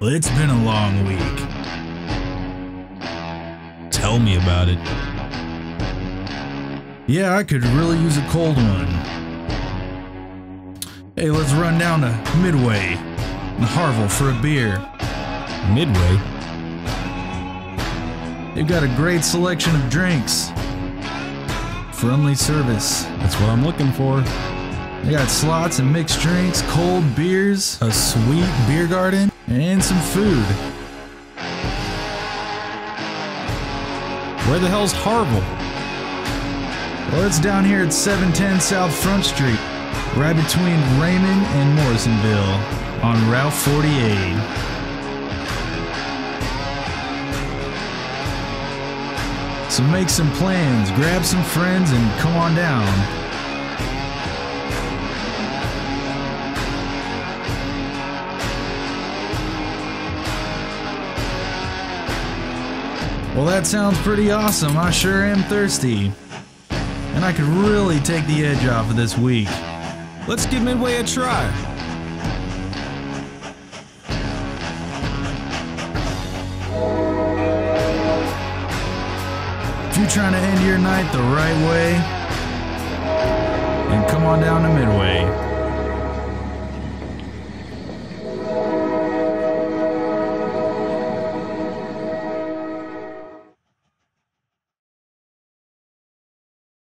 Well, it's been a long week. Tell me about it. Yeah, I could really use a cold one. Hey, let's run down to Midway in Harvel for a beer. Midway? They've got a great selection of drinks. Friendly service. That's what I'm looking for. They got slots and mixed drinks, cold beers, a sweet beer garden, and some food. Where the hell's Harvel? Well, it's down here at 710 South Front Street, right between Raymond and Morrisonville on Route 48. So make some plans, grab some friends, and come on down. Well, that sounds pretty awesome. I sure am thirsty. And I could really take the edge off of this week. Let's give Midway a try. If you're trying to end your night the right way, then come on down to Midway.